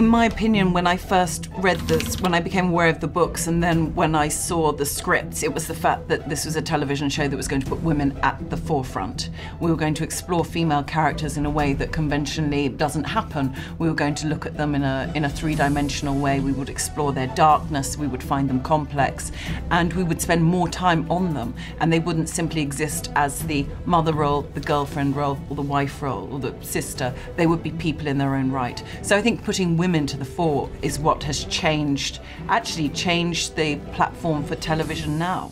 in my opinion, when I first read this, when I became aware of the books, and then when I saw the scripts, it was the fact that this was a television show that was going to put women at the forefront. We were going to explore female characters in a way that conventionally doesn't happen. We were going to look at them in a, in a three-dimensional way. We would explore their darkness, we would find them complex, and we would spend more time on them, and they wouldn't simply exist as the mother role, the girlfriend role, or the wife role, or the sister. They would be people in their own right. So I think putting women to the fore is what has changed, actually changed the platform for television now.